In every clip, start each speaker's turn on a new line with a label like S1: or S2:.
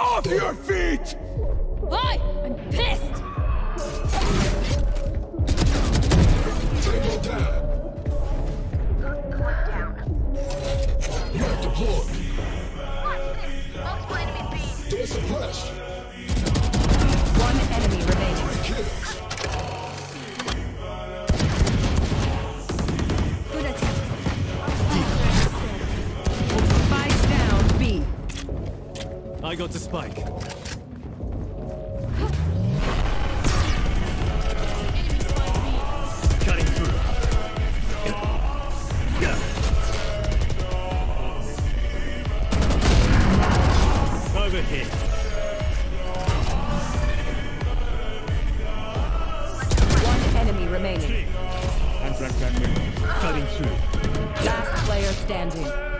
S1: Off your feet!
S2: Hi! I'm pissed!
S1: Tango down. Not deployed.
S3: Multiple enemy beams.
S1: They're suppressed.
S4: One enemy remaining.
S1: Kills.
S5: I got the spike. Cutting through. Over here.
S4: One enemy remaining.
S5: And front front. Cutting through.
S4: Last player standing.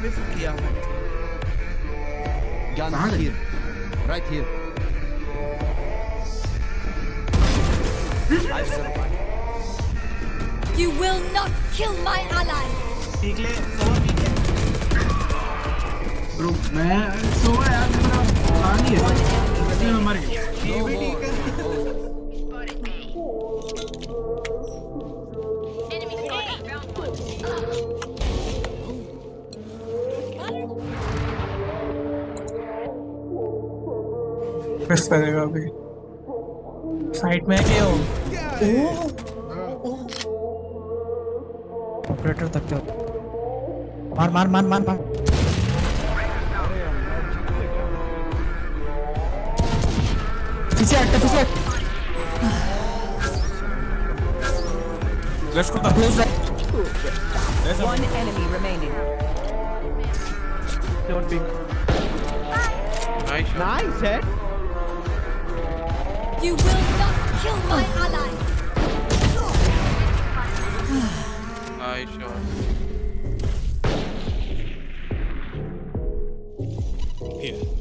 S6: अगर विफ किया मत
S7: Gun here. Right here. I survived.
S2: You will not kill my allies!
S6: Peak ले तो peak ले
S8: bro मैं सोया
S6: press करेगा अभी। Side में क्या हो। ऑपरेटर तक तो मार मार मार मार मार। पीछे हट पीछे हट।
S1: Let's go.
S6: Close
S4: One enemy remaining.
S6: Don't be nice है
S2: You will not kill my allies!
S9: Nice shot.
S5: Here. Here.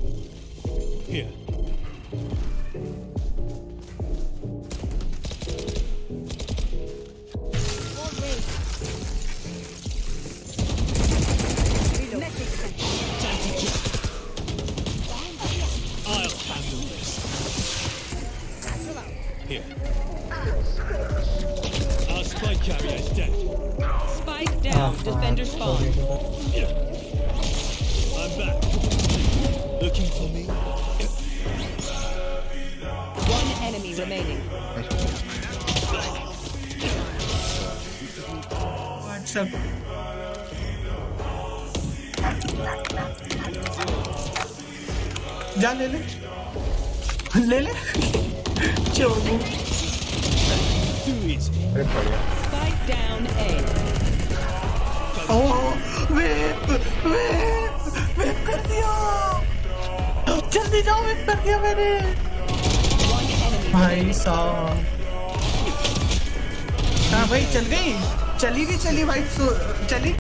S5: spike carrier is dead.
S4: Spike down. Defender spawn.
S5: I'm back. Looking for me?
S4: One enemy remaining.
S6: WhatsApp जा ले ले ले ले चोगू
S5: Too easy.
S4: Down A.
S6: Oh, वेप वेप वेप कर दिया जल्दी जाओ वेप कर दिया मैंने। भाई साहब। हाँ भाई चल गई। चली भी चली भाई चली।